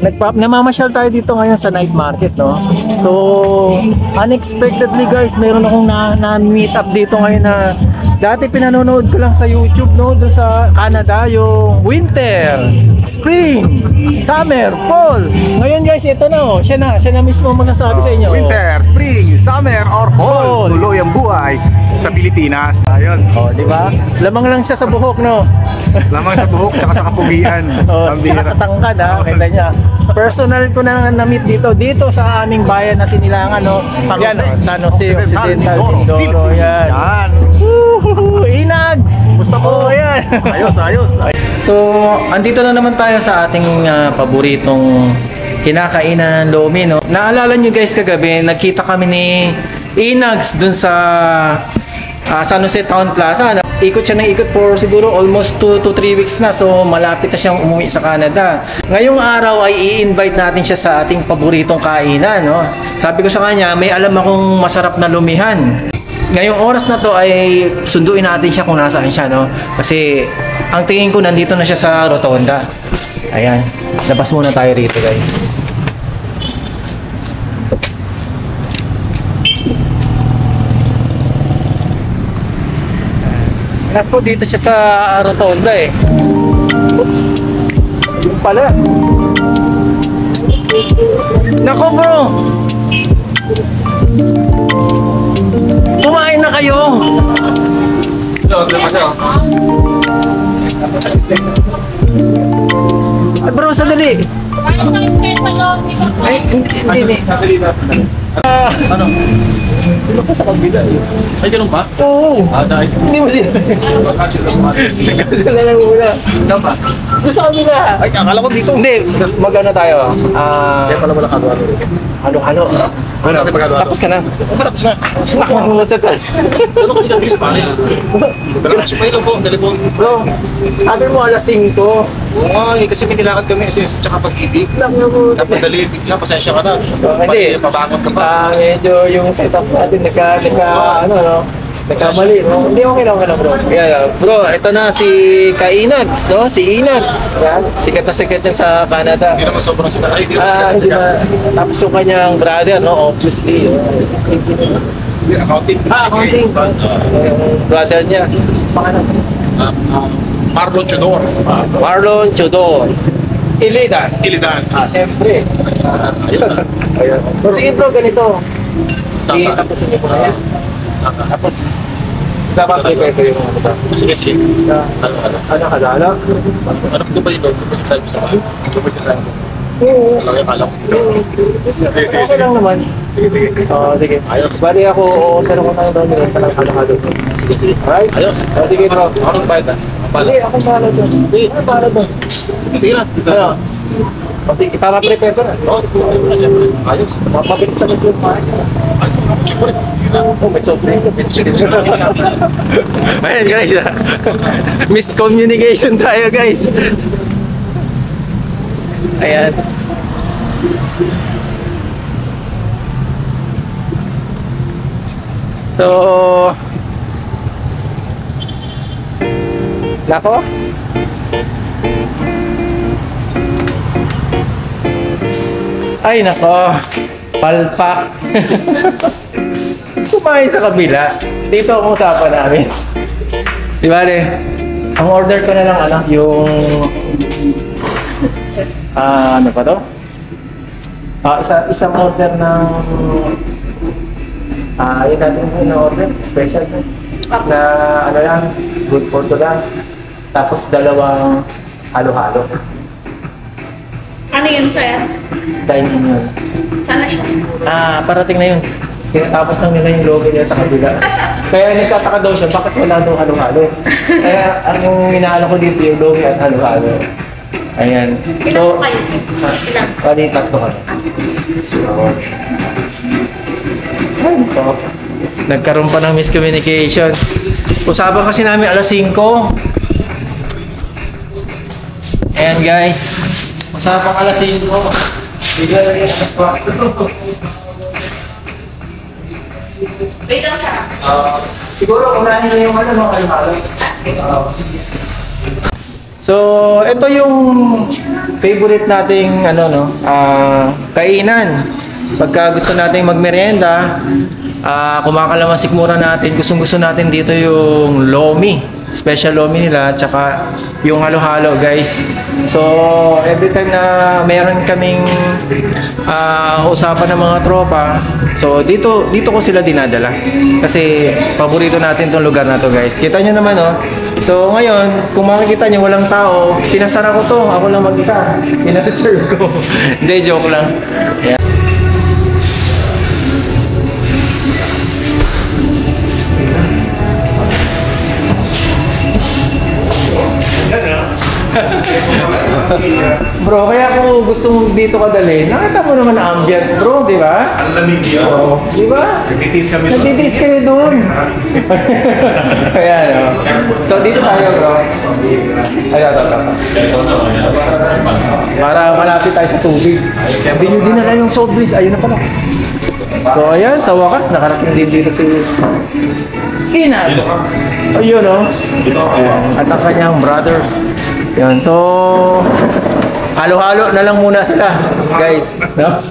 nagpa namamasyal tayo dito ngayon sa night market, no? So, unexpectedly guys, meron akong na, na meet up dito ngayon na dati pinanonood ko lang sa YouTube, no? Doon sa Canada, yung winter, spring, summer, fall. Ngayon guys, ito na, oh. Siya na, siya na mismo magsasabi sa inyo. oh. Winter, spring, summer, or fall. Fall. Tuloy ang buhay sa Pilipinas. Ayos. Oh, di ba? Lamang lang siya sa buhok, no? Lamang sa buhok, tsaka sa kapugian. Oh, Ang tsaka bihira. sa tangkad ha, kita niya. Personal ko na na-meet dito, dito sa aming bayan na sinilangan, no? San yan, Jose. oh, San Jose Occidental, Mindoro, Mindoro, yan. Yan. Woohoo! Inags! Gusto mo? Oh, yan. Ayos, ayos. So, andito na naman tayo sa ating ah, paboritong kinakainan lomi, no? Naalala nyo guys kagabi, nagkita kami ni Inags dun sa ah, San Jose Town Plaza. Ikot siya ng ikot for siguro almost 2 to 3 weeks na. So, malapit na siyang umuwi sa Canada. Ngayong araw ay i-invite natin siya sa ating paboritong kainan, no? Sabi ko sa kanya, may alam akong masarap na lumihan. Ngayong oras na to ay sunduin natin siya kung nasaan siya, no? Kasi ang tingin ko nandito na siya sa Rotonda. Ayan. Labas muna tayo rito, guys. Naku, dito siya sa Rotonda eh. Oops. Yung pala. Nako bro! Kumain na kayo! Ay bro, sandali! Ay, hindi, hindi, hindi. Ah, Ano? Ano ka sa kabila eh? Ay, ganun ba? Oo! Ah, dahil. Hindi mo sinabi. Nagkasal na lang muna. Saan ba? Doon sa kabila. Ay, akala ko dito. Hindi, mag-ano tayo? Ah, Kaya pala wala kagawa. halo-halo. Ano natin magagawa? Tapos ka na. Matapos na. Naku, matatan. Ano ko bilis pa rin? Kasi pa po, dali po. Bro, sabi mo alas 5. Oo nga, eh, kasi may nilakad kami kasi tsaka pag-ibig. Lang na mo. Napadali, bigla, pasensya ka na. Hindi. Pabangon ka pa. Ah, medyo yung setup natin nagka, nagka, ano, no? Nagkamali, no? Hindi, okay lang, lang, bro. Yeah, yeah. Bro, ito na si Kainags, no? Si Inags. Yan. Sikat na sikat yan sa Canada. Hindi naman sobrang sila. Ay, hindi Ah, naman hindi sila. ba? Tapos yung kanyang brother, no? Obviously. Accounting. Ah, accounting. Yung brother niya. Pangalan. Ah, ah, Marlon Chodor. Marlon Chodor. Ilida. Ilidan. Ah, siyempre. Ah. Ayun. Sige bro, ganito. Sige, Saka. tapos niyo po na yan. Saka. Tapos, dapat prepare yung ano ba? Sige, sige. Na- Ano, ano? Ano, halala? Ano ko ba yun? Ano ba yung time sa akin? Ano ba yung time? Oo. Ano yung kala ko? Sige, sige, Okay lang naman. Sige, sige. Oo, sige. Ayos. Bali ako, order ko ng doon nila ng halala. Sige, sige. Alright? Ayos. Oh, sige bro. Ako nang bayad. Ang Hindi, ako bahala doon. Hindi, ako bahala doon. Sige na. Ano? O sige, para-prepare ko na. Oo, Ayos. Mabilis naman yung kumain. Ay, siyempre. Yun na. Oh, may soft drink. Ayan guys, ah. miscommunication tayo guys. Ayan. So, Nako. Ay, nako. Palpak. Kumain sa kabila. Dito ang usapan namin. Di ba, Le? Ang order ko na lang, anak, yung... Ah, ano pa to? Ah, isa, isang order ng... Ah, yun natin yung order. Special na. Na, ano lang, good for to lang. Tapos dalawang halo-halo. Ano yun, sir? Dining yun. Sana siya. Ah, parating na yun. Tinatapos lang nila yung logo niya sa kabila. Kaya nagtataka daw siya, bakit wala daw halo-halo? Kaya ang inaano ko dito yung logo at halo-halo. Ayan. Ilan So, po kayo? Ilan? Bali, tatlo kami. Ayun po. Nagkaroon pa ng miscommunication. Usapan kasi namin alas 5. Ayan guys. Usapan alas 5. Bigla na rin alas 4. Wait lang, sir. Ah, siguro unahin na yung ano, mga halo-halo. Ah. Ah, So, ito yung favorite nating ano no, ah, kainan. Pagka gusto nating magmerienda, ah kumakalamasik muna natin. Gustong gusto natin dito yung lomi. Special lomi nila, tsaka yung halo-halo guys. So, every time na meron kaming ah, usapan ng mga tropa, so dito dito ko sila dinadala. Kasi paborito natin tong lugar na to guys. Kita nyo naman oh. So ngayon, kung makikita nyo walang tao, pinasara ko to. Ako lang mag-isa. Pinareserve ko. Hindi, joke lang. Yeah. bro, kaya kung gusto mo dito ka dalhin, nakita mo naman ang ambience bro, di ba? Ang lamig niya. Oo. Di ba? Nagtitiis kami doon. Nagtitiis kayo doon. Ayan, oh. So, dito tayo, bro. Ayan, ito, ito. Para malapit tayo sa tubig. Hindi nyo dinala yung soft drinks. Ayun na pala. So, ayan, sa wakas, nakarating din dito si Inad. Ayun, oh. Ayan, At ang kanyang brother. Yan, so... Halo-halo na lang muna sila, guys. No?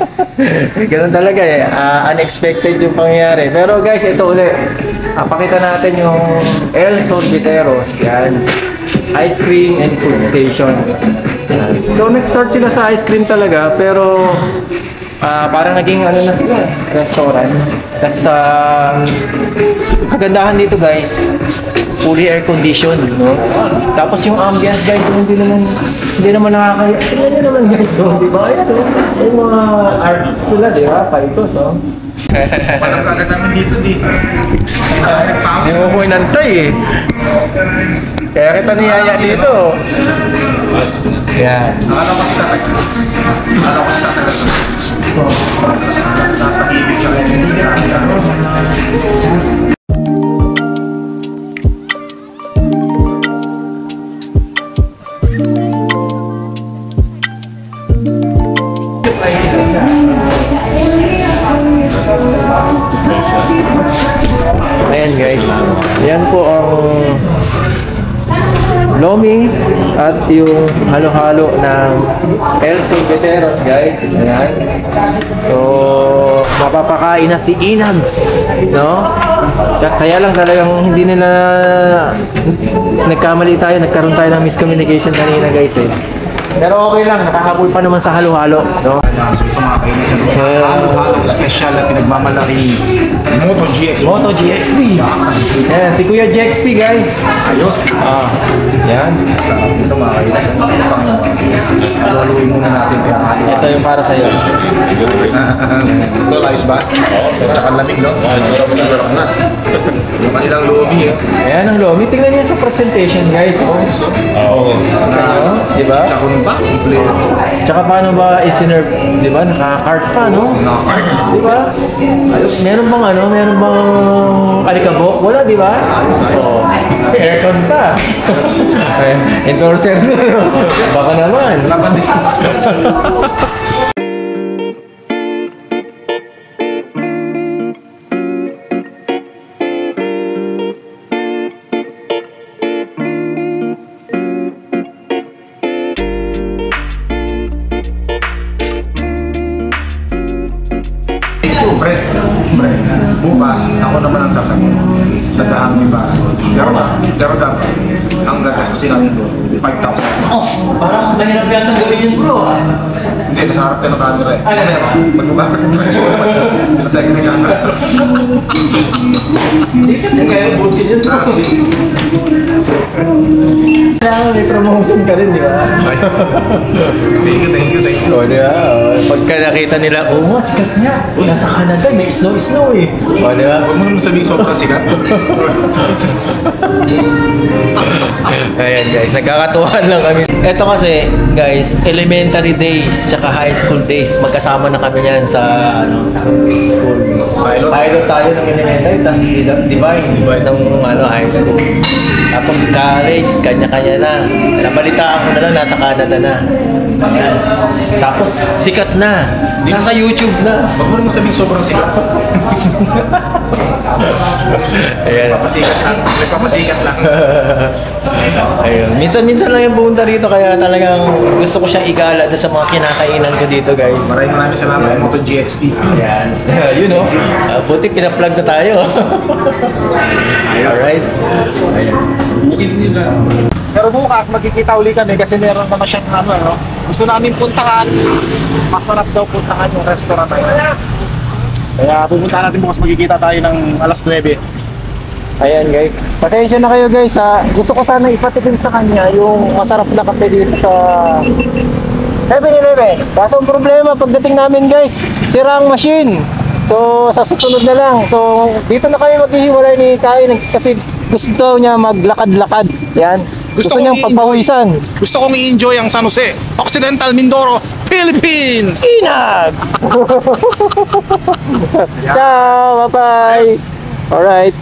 Ganun talaga eh. Ah, unexpected yung pangyayari. Pero guys, ito ulit. Ah, pakita natin yung El Sorbiteros. Yan. Ice cream and food station. So, nag-start sila sa ice cream talaga. Pero, ah, parang naging ano na sila, restaurant. Tapos, ah, kagandahan dito guys, fully air conditioned, no? Tapos yung ambience guys, hindi naman hindi naman nakakaya. Niyo naman guys, so, di ba? Ito, yung mga artists sila, di ba? Paikot, no? Walang agad namin dito, di. Hindi mo ko inantay eh. Kaya kita niyaya dito. Yan. Akala ko si tatay. Akala ko si tatay. Tapos napag-ibig siya kasi sila. Ayan Lomi at yung halo-halo ng El Solveteros guys. Ayan. So, mapapakain na si Inags. No? Ka- Kaya lang talagang hindi nila nagkamali tayo, nagkaroon tayo ng miscommunication kanina guys eh. Pero okay lang, nakahabol pa naman sa halo-halo. No? So ito mga kainis. Halo-halo special na pinagmamalaki. Moto GX. Moto GXP. Ayan, si Kuya GXP guys. Ayos. Ah, yan. Sarap nito mga kainis. Pang haluin muna natin kaya halo. Ito yung para sa'yo. Ito, ayos ba? Oo. Tsaka lamig, no? Sarap na, sarap na. Yung kanilang lobby, eh. Ayan ang lomi. Tingnan niyo sa presentation guys. Oh. Oo. Ano? Di ba? Kakun ba? Kompleto. Tsaka paano ba isinerve? Di ba? Nakaka-cart pa, no? Nakakart. Di ba? Ayos. Meron bang ano? Meron bang alikabok? Wala, di ba? Ayos, ayos. Oh. Aircon pa. Endorser na, no? Baka naman. Wala bang discount? Pre, pre, bukas, ako naman ang sasagot sa dahang iba. Pero pero dapat, ang gagastusin natin doon, 5,000. Oh, parang mahirap yata gawin yun, bro. ah. Hindi, nasa harap tayo ng camera eh. Ay? Magbabakit ng Pinatay ko ng camera. Hindi ka na kaya bullshit yun, bro. Kailangan may promotion ka rin, di ba? Thank you, thank you, thank you. O, di ba? O, Pagka nakita nila, oh, mo, sikat nga. Nasa Canada, may snow-snow eh. O, di ba? Huwag mo naman sabihin sobrang sikat. Ayan guys, nagkakatuwaan lang kami. Ito kasi, guys, elementary days tsaka high school days, magkasama na kami yan sa ano, school. Pilot? Pilot tayo ng elementary, tapos di- divine, Divine. ng ano, high school. Tapos college, kanya-kanya na. Nabalitaan ko na lang, nasa Canada na. Ayan. Tapos sikat na. Nasa YouTube na. Huwag mo naman sabihin sobrang sikat. Ayan. Nagpapasikat lang. Nagpapasikat lang. Ayun. Minsan-minsan lang yung pumunta rito kaya talagang gusto ko siyang igala sa mga kinakainan ko dito guys. Maraming maraming salamat Moto GXP. Ayan. you know, uh, buti pinaplug na tayo. Alright. Ayan. Bukid nila. Pero bukas magkikita uli kami kasi meron naman siyang ano, no? Gusto namin puntahan. Masarap daw puntahan yung restaurant na yun. Kaya pupunta natin bukas magkikita tayo ng alas 9. Ayan guys. Pasensya na kayo guys ha. Gusto ko sana ipatikim sa kanya yung masarap na kape dito sa 7-Eleven. Kaso ang problema pagdating namin guys, sira ang machine. So sa susunod na lang. So dito na kami maghihiwalay ni Kain kasi gusto niya maglakad-lakad. Yan. Gusto, Gusto niyang pagpawisan. Gusto kong i-enjoy ang San Jose, Occidental Mindoro, Philippines! Inags! Ciao! Bye-bye! Alright.